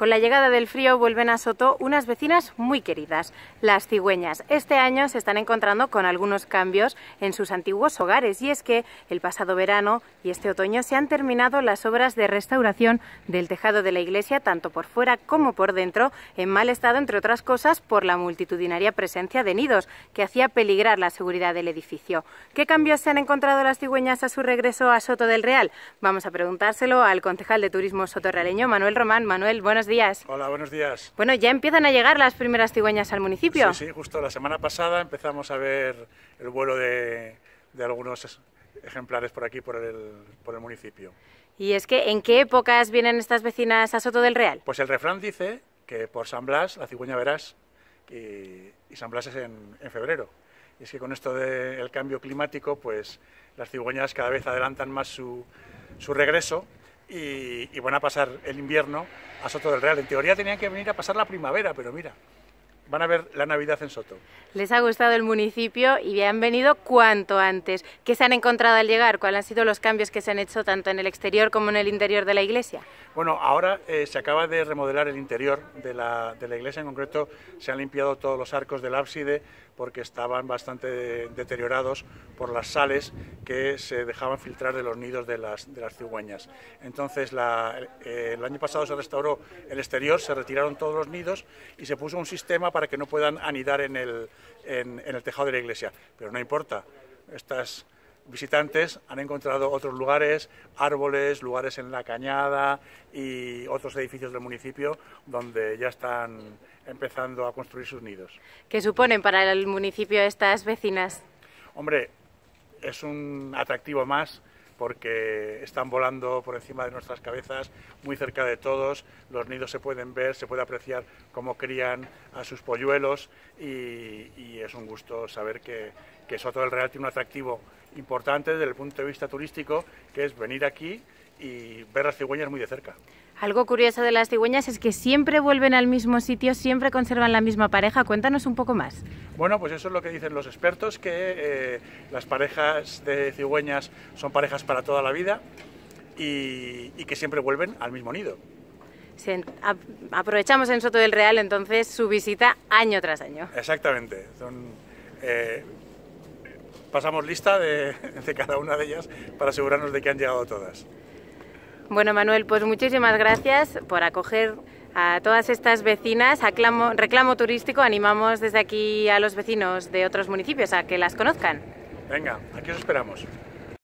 Con la llegada del frío vuelven a Soto unas vecinas muy queridas, las cigüeñas. Este año se están encontrando con algunos cambios en sus antiguos hogares y es que el pasado verano y este otoño se han terminado las obras de restauración del tejado de la iglesia, tanto por fuera como por dentro, en mal estado, entre otras cosas, por la multitudinaria presencia de nidos que hacía peligrar la seguridad del edificio. ¿Qué cambios se han encontrado las cigüeñas a su regreso a Soto del Real? Vamos a preguntárselo al concejal de turismo sotorrealeño, Manuel Román. Manuel, buenos. Hola, buenos días. Bueno, ya empiezan a llegar las primeras cigüeñas al municipio. Sí, sí, justo la semana pasada empezamos a ver el vuelo de, algunos ejemplares por aquí, por el, por el municipio. ¿Y es que en qué épocas vienen estas vecinas a Soto del Real? Pues el refrán dice que por San Blas la cigüeña verás y, San Blas es en, febrero. Y es que con esto del cambio climático, pues las cigüeñas cada vez adelantan más su, su regreso y, van a pasar el invierno a Soto del Real. En teoría tenían que venir a pasar la primavera, pero mira, van a ver la Navidad en Soto. Les ha gustado el municipio y han venido cuanto antes. ¿Qué se han encontrado al llegar? ¿Cuáles han sido los cambios que se han hecho tanto en el exterior como en el interior de la iglesia? Bueno, ahora eh, se acaba de remodelar el interior de la, de la, iglesia, en concreto se han limpiado todos los arcos del ábside porque estaban bastante deteriorados por las sales que se dejaban filtrar de los nidos de las, de las cigüeñas. Entonces, eh, el año pasado se restauró el exterior, se retiraron todos los nidos y se puso un sistema para que no puedan anidar en el, en, en el tejado de la iglesia. Pero no importa, estas visitantes han encontrado otros lugares, árboles, lugares en la cañada y otros edificios del municipio donde ya están empezando a construir sus nidos. ¿Qué suponen para el municipio estas vecinas? Hombre, es un atractivo más porque están volando por encima de nuestras cabezas, muy cerca de todos, los nidos se pueden ver, se puede apreciar cómo crían a sus polluelos y, es un gusto saber que, que Soto del Real tiene un atractivo importante desde el punto de vista turístico, que es venir aquí y ver las cigüeñas muy de cerca. Algo curioso de las cigüeñas es que siempre vuelven al mismo sitio, siempre conservan la misma pareja. Cuéntanos un poco más. Bueno, pues eso es lo que dicen los expertos, que eh, las parejas de cigüeñas son parejas para toda la vida y, que siempre vuelven al mismo nido. aprovechamos en Soto del Real entonces su visita año tras año. Exactamente. Eh, pasamos lista de, de cada una de ellas para asegurarnos de que han llegado todas. Bueno, Manuel, pues muchísimas gracias por acoger a todas estas vecinas. reclamo turístico, animamos desde aquí a los vecinos de otros municipios a que las conozcan. Venga, aquí os esperamos.